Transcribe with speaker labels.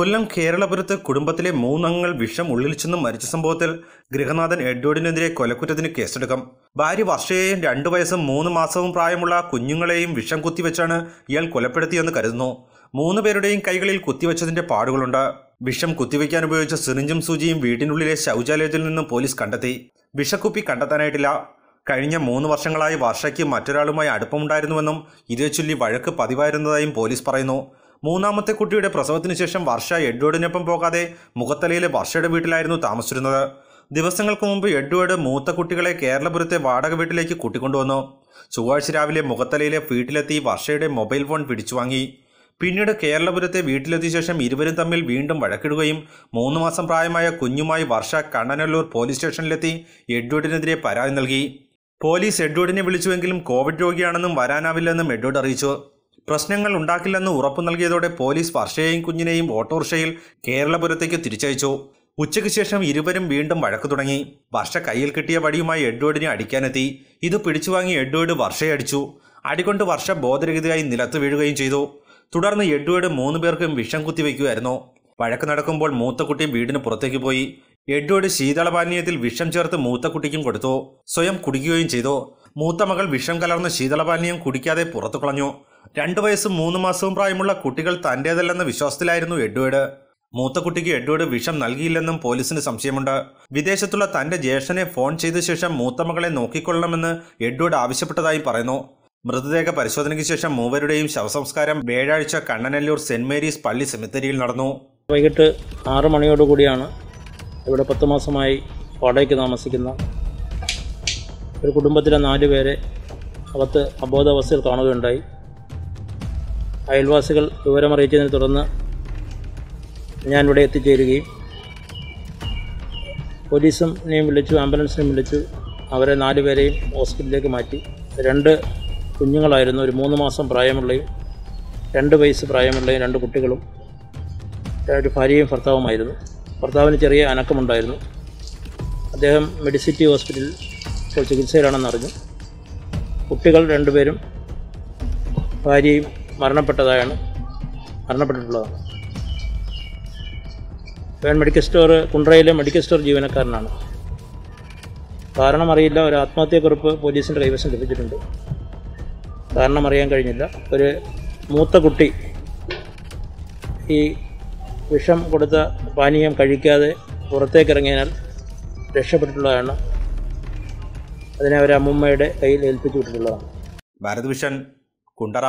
Speaker 1: കൊല്ലം കേരളപുരത്ത് കുടുംബത്തിലെ മൂന്നംഗങ്ങൾ വിഷം ഉള്ളിൽ ചെന്ന് മരിച്ച സംഭവത്തിൽ ഗൃഹനാഥൻ എഡ്വേർഡിനെതിരെ കൊലക്കുറ്റത്തിന് കേസെടുക്കും. ഭാര്യ വർഷയെയും രണ്ടു വയസ്സും മൂന്ന് മാസവും പ്രായമുള്ള കുഞ്ഞുങ്ങളെയും വിഷം കുത്തിവെച്ചാണ് ഇയാൾ കൊലപ്പെടുത്തിയെന്ന് കരുതുന്നു. മൂന്ന് പേരുടെയും കൈകളിൽ കുത്തിവെച്ചതിന്റെ പാടുകളുണ്ട്. വിഷം കുത്തിവെക്കാൻ ഉപയോഗിച്ച സിറിഞ്ചും സൂചിയും വീട്ടിനുള്ളിലെ ശൗചാലയത്തിൽ നിന്നും പോലീസ് കണ്ടെത്തി. വിഷക്കുപ്പി കണ്ടെത്താനായിട്ടില്ല. കഴിഞ്ഞ മൂന്ന് വർഷങ്ങളായി വർഷയ്ക്ക് മറ്റൊരാളുമായി അടുപ്പമുണ്ടായിരുന്നുവെന്നും ഇതേ ചൊല്ലി വഴക്ക് പതിവായിരുന്നതായും പോലീസ് പറയുന്നു. മൂന്നാമത്തെ കുട്ടിയുടെ പ്രസവത്തിന് ശേഷം വർഷ എഡ്വേർഡിനൊപ്പം പോകാതെ മുഖത്തലയിലെ വർഷയുടെ വീട്ടിലായിരുന്നു താമസിച്ചിരുന്നത്. ദിവസങ്ങൾക്ക് മുമ്പ് എഡ്വേർഡ് മൂത്ത കുട്ടികളെ കേരളപുരത്തെ വാടക വീട്ടിലേക്ക് കൂട്ടിക്കൊണ്ടുവന്നു. ചൊവ്വാഴ്ച രാവിലെ മുഖത്തലയിലെ വീട്ടിലെത്തി വർഷയുടെ മൊബൈൽ ഫോൺ പിടിച്ചു വാങ്ങി പിന്നീട് കേരളപുരത്തെ വീട്ടിലെത്തിയ ശേഷം ഇരുവരും തമ്മിൽ വീണ്ടും വഴക്കിടുകയും മൂന്ന് മാസം പ്രായമായ കുഞ്ഞുമായി വർഷ കണ്ണനല്ലൂർ പോലീസ് സ്റ്റേഷനിലെത്തി എഡ്വേർഡിനെതിരെ പരാതി നൽകി. പോലീസ് എഡ്വേർഡിനെ വിളിച്ചുവെങ്കിലും കോവിഡ് രോഗിയാണെന്നും വരാനാവില്ലെന്നും എഡ്വേർഡ് അറിയിച്ചു. പ്രശ്നങ്ങൾ ഉണ്ടാക്കില്ലെന്ന് ഉറപ്പു നൽകിയതോടെ പോലീസ് വർഷയെയും കുഞ്ഞിനെയും ഓട്ടോറിക്ഷയിൽ കേരളപുരത്തേക്ക് തിരിച്ചയച്ചു. ഉച്ചയ്ക്ക് ശേഷം ഇരുവരും വീണ്ടും വഴക്ക് തുടങ്ങി. വർഷ കയ്യിൽ കിട്ടിയ വടിയുമായി എഡ്വേർഡിനെ അടിക്കാനെത്തി. ഇത് പിടിച്ചുവാങ്ങി എഡ്വേർഡ് വർഷയെ അടിച്ചു അടികൊണ്ട് വർഷ ബോധരഹിതയായി നിലത്ത് വീഴുകയും ചെയ്തു. തുടർന്ന് എഡ്വേർഡ് മൂന്ന് പേർക്കും വിഷം കുത്തിവെക്കുകയായിരുന്നു വഴക്ക് നടക്കുമ്പോൾ മൂത്ത കുട്ടിയും വീടിന് പുറത്തേക്ക് പോയി. എഡ്വേർഡ് ശീതളപാനീയത്തിൽ വിഷം ചേർത്ത് മൂത്ത കുട്ടിക്കും കൊടുത്തു. സ്വയം കുടിക്കുകയും ചെയ്തു. മൂത്ത മകൾ വിഷം കലർന്ന ശീതളപാനീയം കുടിക്കാതെ പുറത്തു കളഞ്ഞു. രണ്ടു വയസ്സും മൂന്ന് മാസവും പ്രായമുള്ള കുട്ടികൾ തന്റേതല്ലെന്ന വിശ്വാസത്തിലായിരുന്നു എഡ്വേർഡ്. മൂത്ത കുട്ടിക്ക് എഡ്വേർഡ് വിഷം നൽകിയില്ലെന്നും പോലീസിന് സംശയമുണ്ട്. വിദേശത്തുള്ള തന്റെ ജ്യേഷ്ഠനെ ഫോൺ ചെയ്ത ശേഷം മൂത്ത മകളെ നോക്കിക്കൊള്ളണമെന്ന് എഡ്വേർഡ് ആവശ്യപ്പെട്ടതായി പറയുന്നു. മൃതദേഹ പരിശോധനയ്ക്ക് ശേഷം മൂവരുടെയും ശവസംസ്കാരം വ്യാഴാഴ്ച കണ്ണനല്ലൂർ സെന്റ് മേരീസ് പള്ളി സെമിത്തേരിയിൽ നടന്നു.
Speaker 2: വൈകിട്ട് ആറ് മണിയോടുകൂടിയാണ് ഇവിടെ പത്ത് മാസമായി വാടകയ്ക്ക് താമസിക്കുന്ന ഒരു കുടുംബത്തിലെ നാല് പേരെ അകത്ത് അബോധാവസ്ഥയിൽ കാണുകയുണ്ടായി. അയൽവാസികൾ വിവരമറിയിച്ചതിനെ തുടർന്ന് ഞാൻ ഞാനിവിടെ എത്തിച്ചേരുകയും പോലീസിനെയും വിളിച്ചു ആംബുലൻസിനെയും വിളിച്ചു. അവരെ നാല് പേരെയും ഹോസ്പിറ്റലിലേക്ക് മാറ്റി. രണ്ട് കുഞ്ഞുങ്ങളായിരുന്നു ഒരു മൂന്ന് മാസം പ്രായമുള്ളയും രണ്ട് വയസ്സ് പ്രായമുള്ളയും രണ്ട് കുട്ടികളും. ഒരു ഭാര്യയും ഭർത്താവുമായിരുന്നു. ഭർത്താവിന് ചെറിയ അനക്കമുണ്ടായിരുന്നു. അദ്ദേഹം മെഡിസിറ്റി ഹോസ്പിറ്റലിൽ ഇപ്പോൾ ചികിത്സയിലാണെന്ന് അറിഞ്ഞു കുട്ടികൾ രണ്ടുപേരും ഭാര്യയും മരണപ്പെട്ടതായാണ് മരണപ്പെട്ടിട്ടുള്ളതാണ്. മെഡിക്കൽ സ്റ്റോർ കുണ്ട്രയിലെ മെഡിക്കൽ സ്റ്റോർ ജീവനക്കാരനാണ്. കാരണം അറിയില്ല ഒരു ആത്മഹത്യക്കുറിപ്പ് പോലീസിന്റെ കൈവശം ലഭിച്ചിട്ടുണ്ട്. കാരണം അറിയാൻ കഴിഞ്ഞില്ല. ഒരു മൂത്ത കുട്ടി ഈ വിഷം കൊടുത്ത പാനീയം കഴിക്കാതെ പുറത്തേക്ക് ഇറങ്ങിയാൽ രക്ഷപ്പെട്ടിട്ടുള്ളതാണ് അതിനെ അവർ അമ്മുമ്മയുടെ കയ്യിൽ ഏൽപ്പിച്ചു വിട്ടിട്ടുള്ളതാണ്.
Speaker 1: ഭാരത് വിഷൻ കുണ്ടറ